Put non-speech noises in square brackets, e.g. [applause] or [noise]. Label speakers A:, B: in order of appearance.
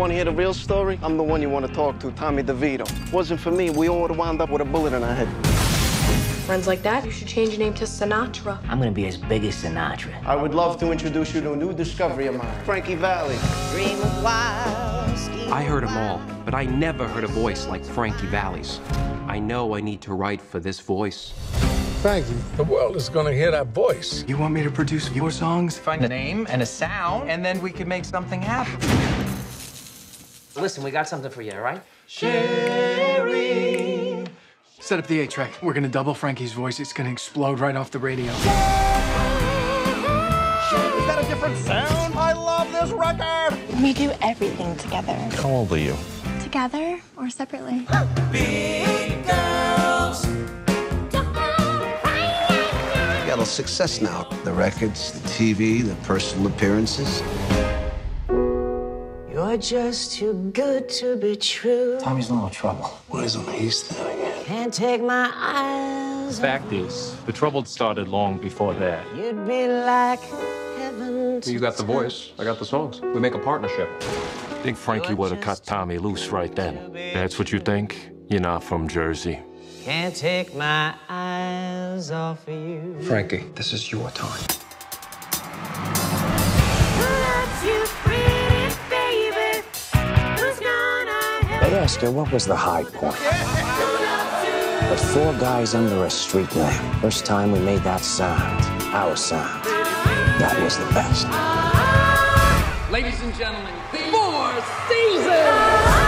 A: Want to hear the real story? I'm the one you want to talk to, Tommy DeVito. Wasn't for me, we all would have wound up with a bullet in our head.
B: Friends like that, you should change your name to Sinatra.
C: I'm gonna be as big as Sinatra.
A: I would love to introduce you to a new discovery of mine, Frankie Valli.
D: I heard them all, but I never heard a voice like Frankie Valli's. I know I need to write for this voice.
E: Frankie, the world is gonna hear that voice.
F: You want me to produce your songs?
G: Find a name and a sound, and then we can make something happen.
C: Listen, we got something for you, all right? Sherry.
F: Set up the eight-track. We're gonna double Frankie's voice. It's gonna explode right off the radio.
A: Is that a different sound? I love this record!
H: We do everything together.
I: How old are you?
H: Together or separately? [gasps]
J: You got a success now. The records, the TV, the personal appearances.
C: You're just too good to be true.
F: Tommy's in a little trouble.
J: What is on he's doing it?
C: Can't take my eyes.
I: The Fact is, the trouble started long before that.
C: You'd be like heaven. to
D: You got the voice, I got the songs. We make a partnership.
I: I Think Frankie would have cut Tommy loose right then. That's what you think? You're not from Jersey.
C: Can't take my eyes off of you.
D: Frankie, this is your time.
C: Asked her what was the high point. But four guys under a street lamp. First time we made that sound, our sound. That was the best.
G: Ladies and gentlemen, four seasons!